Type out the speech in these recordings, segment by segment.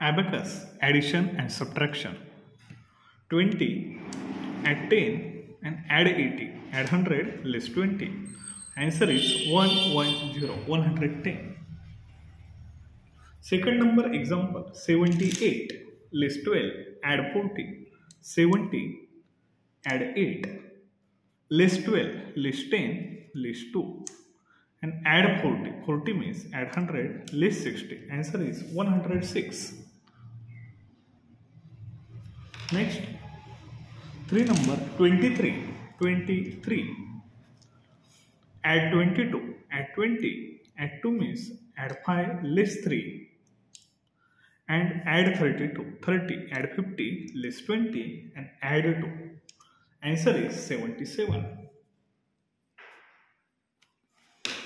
Abacus, addition and subtraction. 20, add 10 and add 80, add 100, less 20. Answer is 110, 110. Second number example, 78, less 12, add 40, 70, add 8, less 12, less 10, less 2 and add 40. 40 means add 100, less 60. Answer is 106. Next, 3 number 23. 23. Add 22. Add 20. Add 2 means add 5, less 3. And add 32. 30. Add 50, less 20. And add 2. Answer is 77.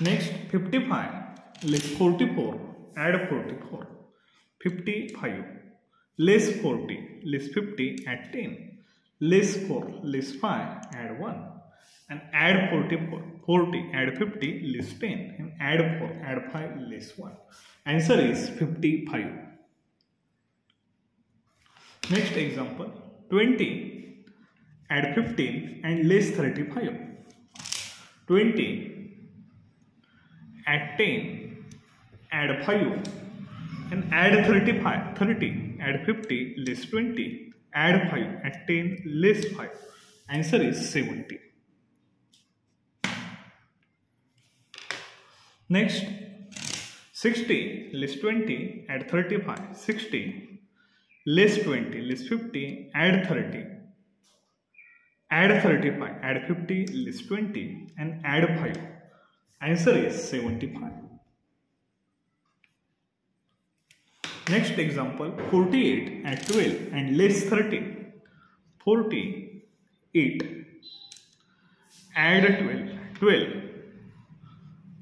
Next 55 less 44 add 44 55 less 40 less 50 add 10 less 4 less 5 add 1 and add 44 40 add 50 less 10 and add 4 add 5 less 1 answer is 55 next example 20 add 15 and less 35 20 add 10, add 5 and add 35, 30, add 50, less 20, add 5, add 10, less 5. Answer is 70. Next, 60, less 20, add 35, 60, less 20, less 50, add 30, add 35, add 50, less 20 and add 5. Answer is 75. Next example 48 at 12 and less 30. 48 add 12 12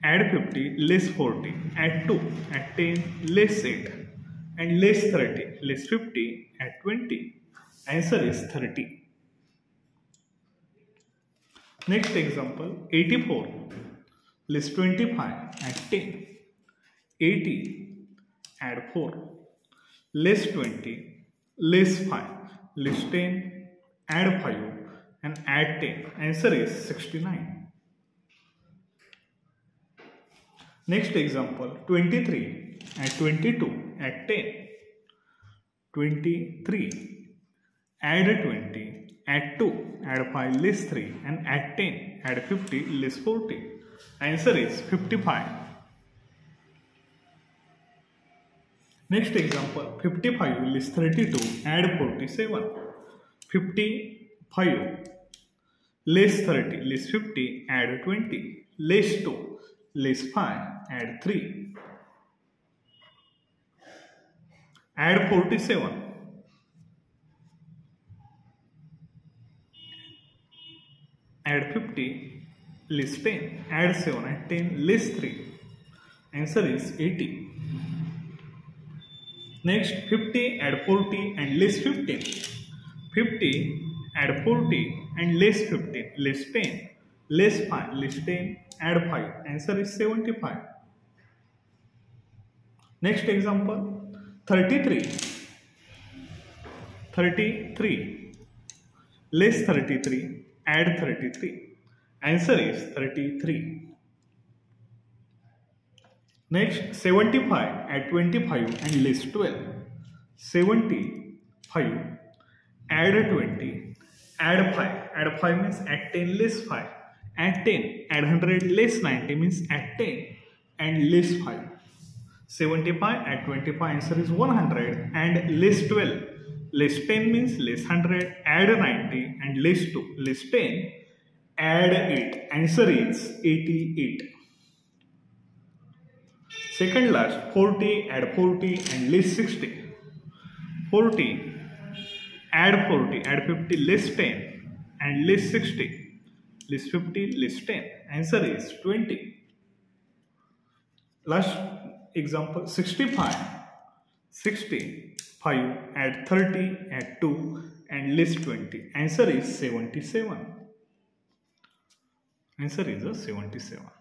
add 50 less 40 add 2 add 10 less 8 and less 30 less 50 at 20 answer is 30 next example 84 less 25 at 10 80 add 4 less 20 less 5 less 10 add 5 and add 10 answer is 69 next example 23 add 22 add 10 23 add 20 add 2 add 5 less 3 and add 10 add 50 less 40 Answer is 55. Next example 55 is 32 add 47. 55 less 30 less 50 add 20 less 2 less 5 add 3 add 47 add 50 list 10 add 7 and 10 list 3 answer is 80 next 50 add 40 and less 15 50 add 40 and less 15 less 10 less 5 less 10 add 5 answer is 75 next example 33 33 less 33 add 33 Answer is 33. Next 75 at 25 and list 12. 75 add 20 add 5 add 5 means add 10 less 5 add 10 add 100 less 90 means add 10 and less 5 75 at 25 answer is 100 and less 12 less 10 means less 100 add 90 and less 2 less 10 add 8 answer is 88 second last 40 add 40 and less 60 40 add 40 add 50 less 10 and less 60 less 50 less 10 answer is 20 last example 65 60 5 add 30 add 2 and less 20 answer is 77 Answer is a 77.